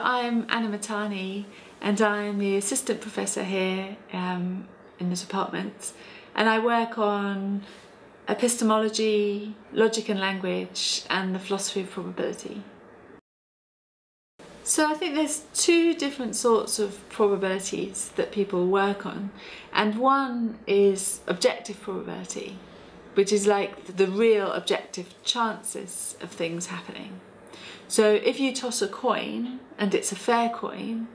I'm Anna Mahtani and I'm the assistant professor here um, in the department and I work on epistemology, logic and language and the philosophy of probability. So I think there's two different sorts of probabilities that people work on and one is objective probability which is like the real objective chances of things happening. So if you toss a coin and it's a fair coin,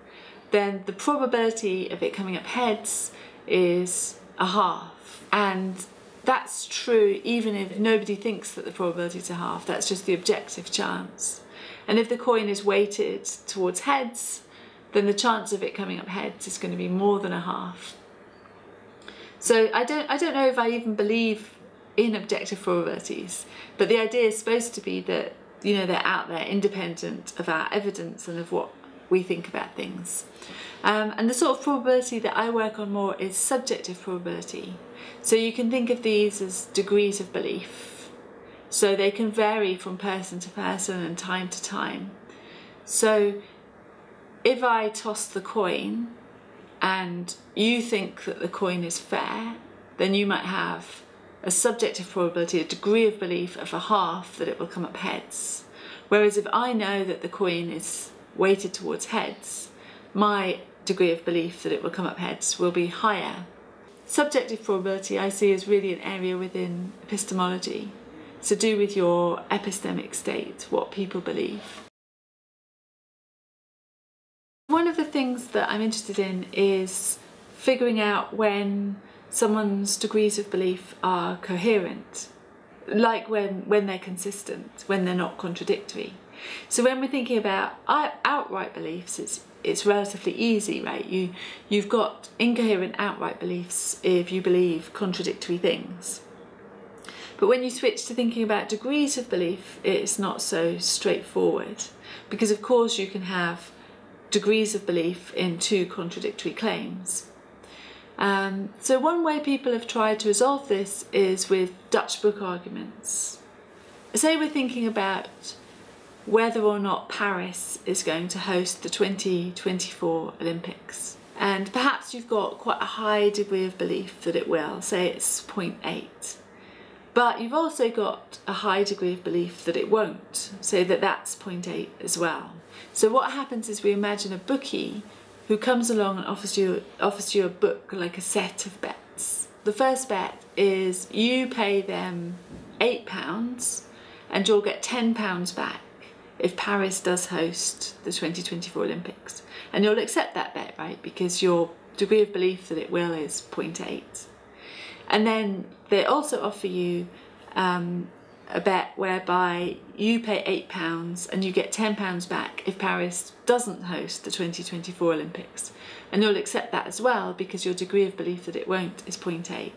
then the probability of it coming up heads is a half. And that's true even if nobody thinks that the probability is a half, that's just the objective chance. And if the coin is weighted towards heads, then the chance of it coming up heads is going to be more than a half. So I don't, I don't know if I even believe in objective probabilities, but the idea is supposed to be that you know, they're out there independent of our evidence and of what we think about things. Um, and the sort of probability that I work on more is subjective probability. So you can think of these as degrees of belief. So they can vary from person to person and time to time. So if I toss the coin and you think that the coin is fair, then you might have a subjective probability, a degree of belief of a half that it will come up heads. Whereas if I know that the coin is weighted towards heads, my degree of belief that it will come up heads will be higher. Subjective probability I see as really an area within epistemology. To do with your epistemic state, what people believe. One of the things that I'm interested in is figuring out when someone's degrees of belief are coherent, like when, when they're consistent, when they're not contradictory. So when we're thinking about outright beliefs, it's it's relatively easy, right? You you've got incoherent outright beliefs if you believe contradictory things. But when you switch to thinking about degrees of belief, it's not so straightforward because of course you can have degrees of belief in two contradictory claims. Um, so one way people have tried to resolve this is with Dutch book arguments. Say we're thinking about whether or not Paris is going to host the 2024 Olympics. And perhaps you've got quite a high degree of belief that it will, say it's 0.8. But you've also got a high degree of belief that it won't, say that that's 0.8 as well. So what happens is we imagine a bookie who comes along and offers you offers you a book like a set of bets. The first bet is you pay them eight pounds and you'll get ten pounds back if Paris does host the 2024 Olympics. And you'll accept that bet, right? Because your degree of belief that it will is 0.8. And then they also offer you um, a bet whereby you pay £8 and you get £10 back if Paris doesn't host the 2024 Olympics. And you'll accept that as well because your degree of belief that it won't is 0.8.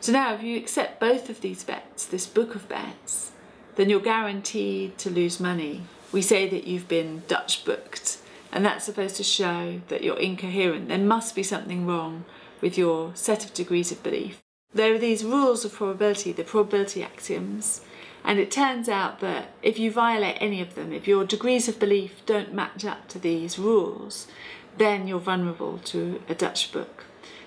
So now if you accept both of these bets, this book of bets, then you're guaranteed to lose money. We say that you've been Dutch booked and that's supposed to show that you're incoherent. There must be something wrong with your set of degrees of belief. There are these rules of probability, the probability axioms, and it turns out that if you violate any of them, if your degrees of belief don't match up to these rules, then you're vulnerable to a Dutch book.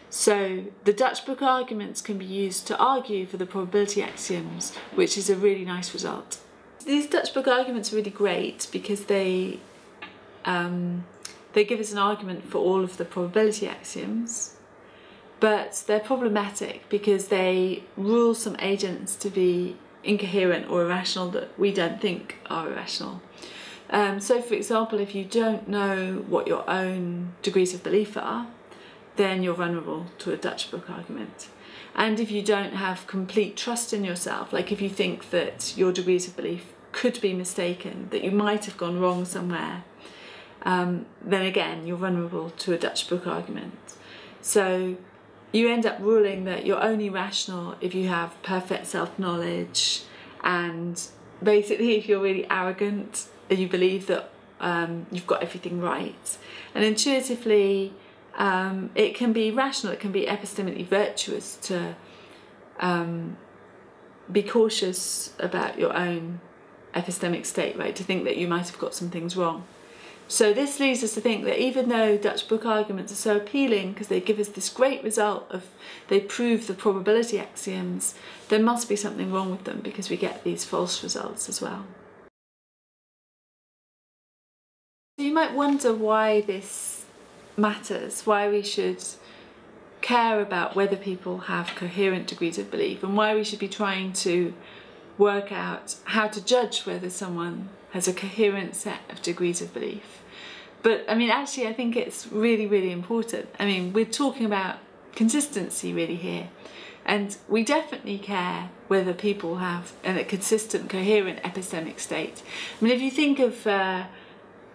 So the Dutch book arguments can be used to argue for the probability axioms, which is a really nice result. These Dutch book arguments are really great because they um, they give us an argument for all of the probability axioms but they're problematic because they rule some agents to be incoherent or irrational that we don't think are irrational. Um, so, for example, if you don't know what your own degrees of belief are, then you're vulnerable to a Dutch book argument. And if you don't have complete trust in yourself, like if you think that your degrees of belief could be mistaken, that you might have gone wrong somewhere, um, then again, you're vulnerable to a Dutch book argument. So you end up ruling that you're only rational if you have perfect self-knowledge and basically if you're really arrogant and you believe that um, you've got everything right. And intuitively, um, it can be rational, it can be epistemically virtuous to um, be cautious about your own epistemic state, right? To think that you might have got some things wrong. So this leads us to think that even though Dutch book arguments are so appealing because they give us this great result of they prove the probability axioms, there must be something wrong with them because we get these false results as well. You might wonder why this matters, why we should care about whether people have coherent degrees of belief and why we should be trying to work out how to judge whether someone has a coherent set of degrees of belief. But I mean, actually, I think it's really, really important. I mean, we're talking about consistency really here. And we definitely care whether people have a consistent, coherent epistemic state. I mean, if you think of uh,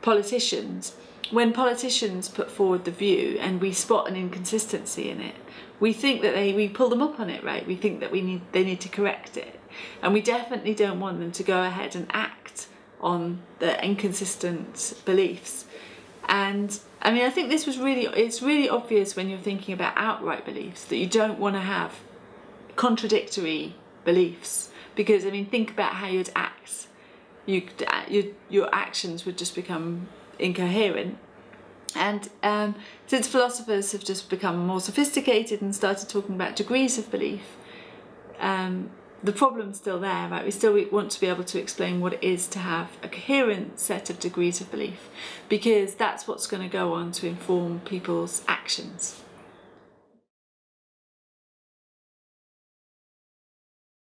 politicians, when politicians put forward the view and we spot an inconsistency in it, we think that they we pull them up on it, right? We think that we need they need to correct it, and we definitely don't want them to go ahead and act on the inconsistent beliefs. And I mean, I think this was really it's really obvious when you're thinking about outright beliefs that you don't want to have contradictory beliefs because I mean, think about how you'd act. You, your, your actions would just become incoherent. And um, since philosophers have just become more sophisticated and started talking about degrees of belief, um, the problem's still there, right? We still want to be able to explain what it is to have a coherent set of degrees of belief because that's what's going to go on to inform people's actions.